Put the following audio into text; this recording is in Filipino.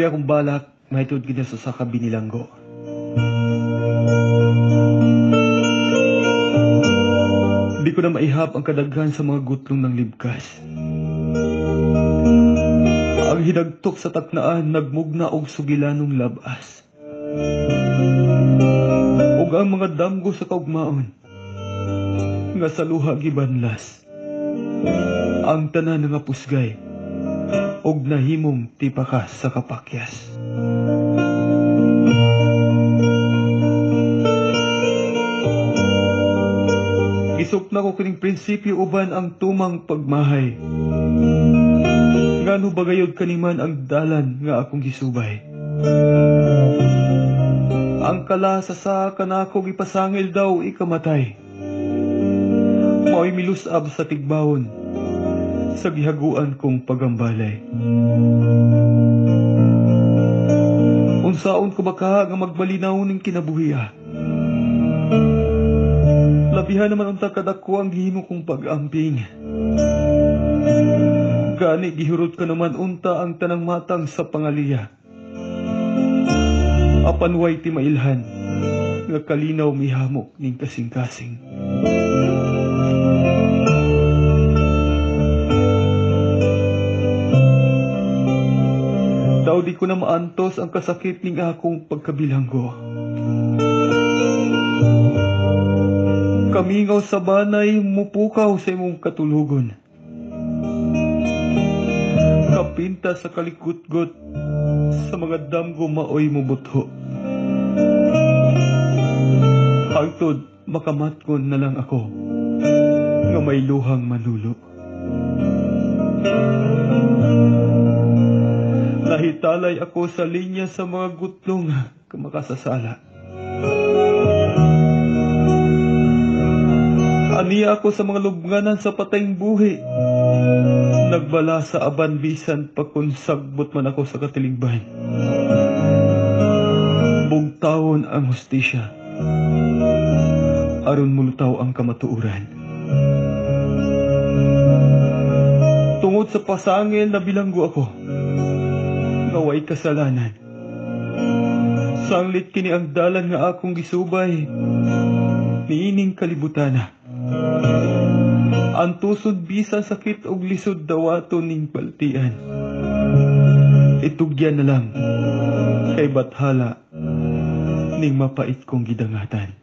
Kaya akong balak, mahitod kita sa saka binilanggo. Di ko na maihap ang kadaghan sa mga gutlong ng libkas. Ang hinagtok sa taknaan, nagmugna og sugilanong labas. Ug ang mga damgo sa kaugmaon, nga sa luha gibanlas. Ang tanan nga pusgay, og nahimong tipakas sa kapakyas. Isok na ko kining prinsipyo uban ang tumang pagmahay. Ngano bagayod kaniman ang dalan nga akong gisubay. Ang kala sa sa kanako ipasangil daw ikamatay. Mao'y milusab sa tigbawon sa gihaguan kong pagambalay. Unsaon ko baka nga magbalinaw ning kinabuhiya. Labihan naman unta kadako ang gihimo kong pag-amping. Gani gihurot ka naman unta ang tanang matang sa pangaliya. Apan way ti mailhan nga kalinaw mihamok ning kasing-kasing. Daw di ko na maantos ang kasakit ning akong pagkabilanggo. Kamingaw sa banay, mupukaw sa imong katulugon. Kapinta sa kalikutgot, sa mga damgo maoy mo butho. Hagtod, makamatkon na lang ako, nga may luhang manulo. Nahitalay ako sa linya sa mga gutlong kamakasasala. Aniya ako sa mga lubnganan sa patayng buhi. Nagbala sa aban bisan pagkonsagbot man ako sa katilingban. Bugtawon ang hustisya. Aron mulutaw ang kamatuuran. Tungod sa pasangil na bilanggo ako. Naway kasalanan. Sanglit kini ang dalan nga akong gisubay. Niining kalibutana. Ang tusod bisan sakit og lisod dawato ning baltian. Itugyan na lang kay bathala ning mapait kong gidangatan.